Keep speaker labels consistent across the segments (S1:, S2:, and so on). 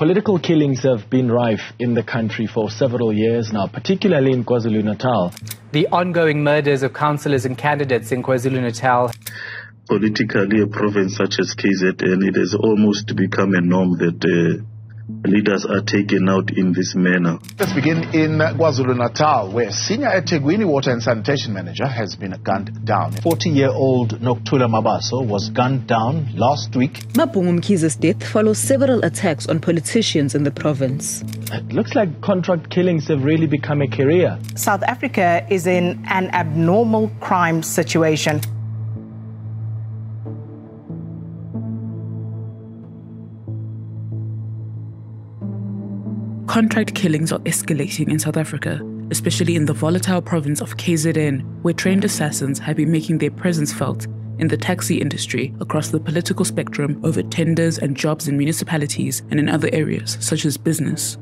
S1: Political killings have been rife in the country for several years now, particularly in KwaZulu Natal.
S2: The ongoing murders of councillors and candidates in KwaZulu Natal.
S3: Politically, a province such as KZN, it has almost become a norm that uh, leaders are taken out in this manner.
S4: Let's begin in KwaZulu Natal, where senior eThekwini water and sanitation manager has been gunned down.
S5: 40-year-old Noctula Mabaso was gunned down last week.
S6: Mabhungu Mkhize's death follows several attacks on politicians in the province.
S1: It looks like contract killings have really become a career.
S7: South Africa is in an abnormal crime situation.
S8: Contract killings are escalating in South Africa, especially in the volatile province of KZN, where trained assassins have been making their presence felt in the taxi industry across the political spectrum over tenders and jobs in municipalities and in other areas, such as business.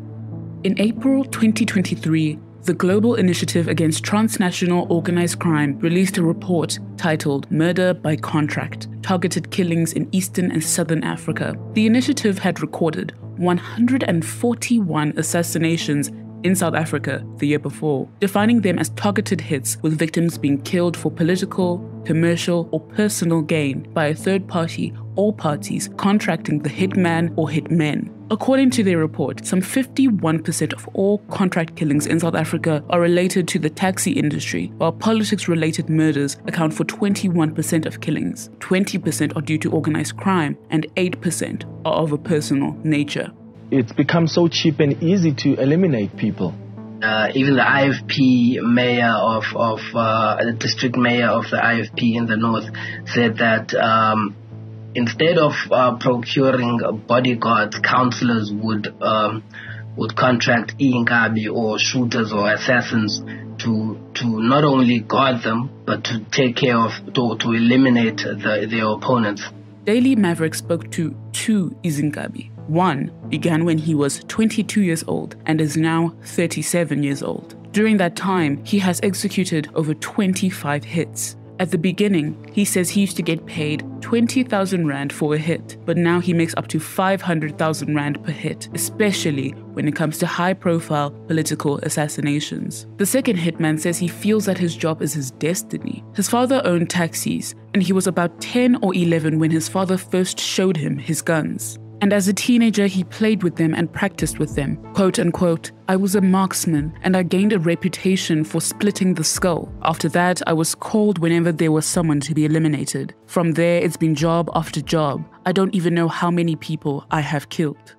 S8: In April 2023, the Global Initiative Against Transnational Organized Crime released a report titled Murder by Contract Targeted Killings in Eastern and Southern Africa. The initiative had recorded 141 assassinations in South Africa the year before, defining them as targeted hits with victims being killed for political, commercial, or personal gain by a third party or parties contracting the hitman or hitmen. According to their report, some 51% of all contract killings in South Africa are related to the taxi industry, while politics related murders account for 21% of killings. 20% are due to organized crime, and 8% are of a personal nature
S1: it's become so cheap and easy to eliminate people.
S9: Uh, even the IFP mayor of, of uh, the district mayor of the IFP in the north said that um, instead of uh, procuring bodyguards, counselors would um, would contract inkabi or shooters or assassins to to not only guard them but to take care of to, to eliminate the, their opponents.
S8: Daily Maverick spoke to two Izinkabi one began when he was 22 years old and is now 37 years old. During that time, he has executed over 25 hits. At the beginning, he says he used to get paid 20,000 Rand for a hit, but now he makes up to 500,000 Rand per hit, especially when it comes to high profile political assassinations. The second hitman says he feels that his job is his destiny. His father owned taxis, and he was about 10 or 11 when his father first showed him his guns. And as a teenager, he played with them and practiced with them. Quote unquote, I was a marksman and I gained a reputation for splitting the skull. After that, I was called whenever there was someone to be eliminated. From there, it's been job after job. I don't even know how many people I have killed.